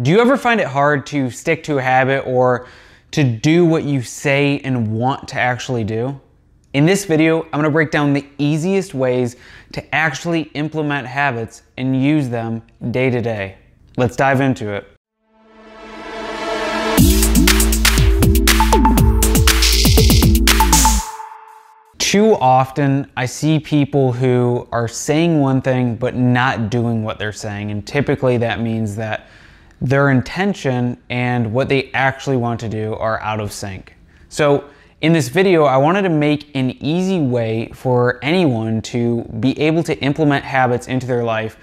Do you ever find it hard to stick to a habit or to do what you say and want to actually do? In this video, I'm gonna break down the easiest ways to actually implement habits and use them day to day. Let's dive into it. Too often, I see people who are saying one thing but not doing what they're saying, and typically that means that their intention and what they actually want to do are out of sync. So in this video, I wanted to make an easy way for anyone to be able to implement habits into their life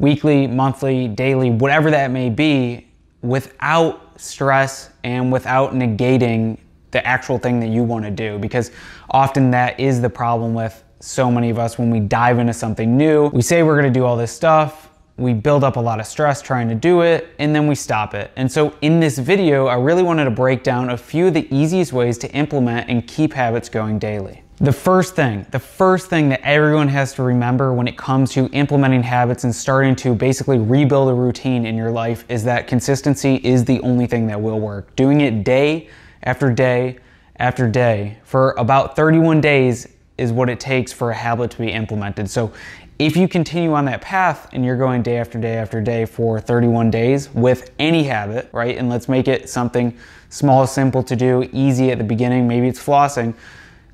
weekly, monthly, daily, whatever that may be, without stress and without negating the actual thing that you want to do. Because often that is the problem with so many of us when we dive into something new. We say we're going to do all this stuff, we build up a lot of stress trying to do it, and then we stop it. And so in this video, I really wanted to break down a few of the easiest ways to implement and keep habits going daily. The first thing, the first thing that everyone has to remember when it comes to implementing habits and starting to basically rebuild a routine in your life is that consistency is the only thing that will work. Doing it day after day after day for about 31 days is what it takes for a habit to be implemented. So if you continue on that path and you're going day after day after day for 31 days with any habit, right? And let's make it something small, simple to do, easy at the beginning, maybe it's flossing,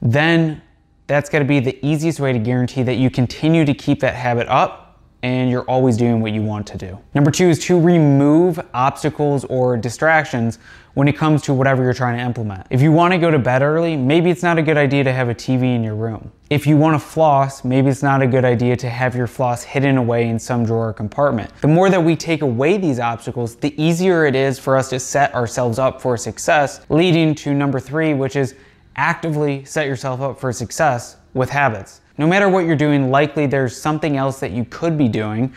then that's gonna be the easiest way to guarantee that you continue to keep that habit up and you're always doing what you want to do. Number two is to remove obstacles or distractions when it comes to whatever you're trying to implement. If you want to go to bed early, maybe it's not a good idea to have a TV in your room. If you want to floss, maybe it's not a good idea to have your floss hidden away in some drawer or compartment. The more that we take away these obstacles, the easier it is for us to set ourselves up for success, leading to number three, which is actively set yourself up for success with habits. No matter what you're doing, likely there's something else that you could be doing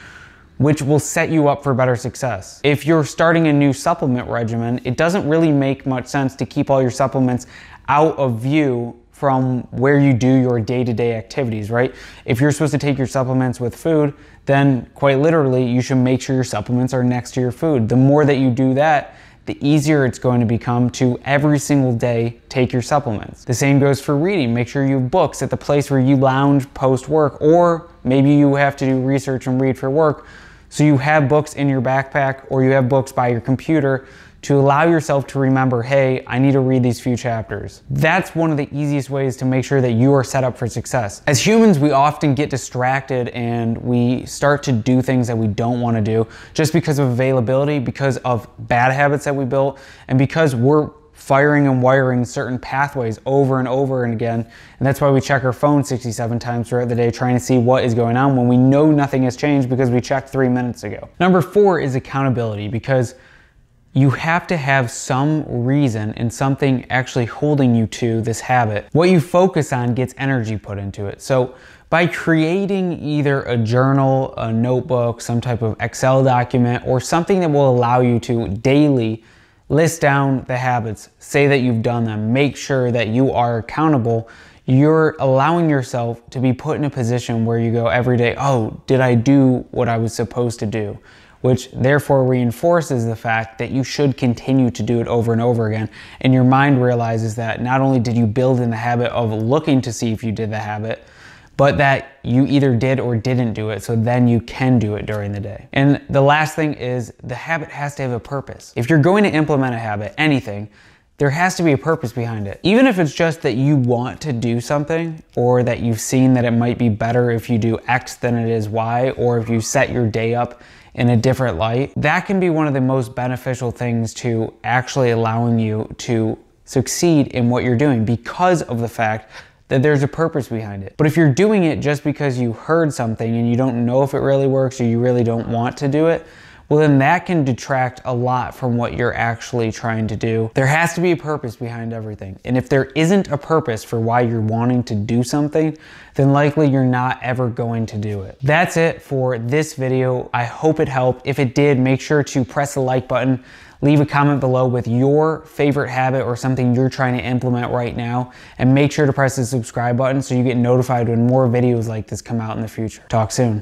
which will set you up for better success. If you're starting a new supplement regimen, it doesn't really make much sense to keep all your supplements out of view from where you do your day-to-day activities, right? If you're supposed to take your supplements with food, then quite literally, you should make sure your supplements are next to your food. The more that you do that, the easier it's going to become to every single day take your supplements. The same goes for reading. Make sure you have books at the place where you lounge post work, or maybe you have to do research and read for work. So you have books in your backpack or you have books by your computer to allow yourself to remember, hey, I need to read these few chapters. That's one of the easiest ways to make sure that you are set up for success. As humans, we often get distracted and we start to do things that we don't want to do just because of availability, because of bad habits that we built, and because we're firing and wiring certain pathways over and over and again. And that's why we check our phone 67 times throughout the day trying to see what is going on when we know nothing has changed because we checked three minutes ago. Number four is accountability because you have to have some reason and something actually holding you to this habit. What you focus on gets energy put into it. So by creating either a journal, a notebook, some type of Excel document, or something that will allow you to daily list down the habits, say that you've done them, make sure that you are accountable, you're allowing yourself to be put in a position where you go every day, oh, did I do what I was supposed to do? Which therefore reinforces the fact that you should continue to do it over and over again. And your mind realizes that not only did you build in the habit of looking to see if you did the habit, but that you either did or didn't do it, so then you can do it during the day. And the last thing is the habit has to have a purpose. If you're going to implement a habit, anything, there has to be a purpose behind it. Even if it's just that you want to do something or that you've seen that it might be better if you do X than it is Y, or if you set your day up in a different light, that can be one of the most beneficial things to actually allowing you to succeed in what you're doing because of the fact that there's a purpose behind it. But if you're doing it just because you heard something and you don't know if it really works or you really don't want to do it, well then that can detract a lot from what you're actually trying to do. There has to be a purpose behind everything. And if there isn't a purpose for why you're wanting to do something, then likely you're not ever going to do it. That's it for this video. I hope it helped. If it did, make sure to press the like button, leave a comment below with your favorite habit or something you're trying to implement right now, and make sure to press the subscribe button so you get notified when more videos like this come out in the future. Talk soon.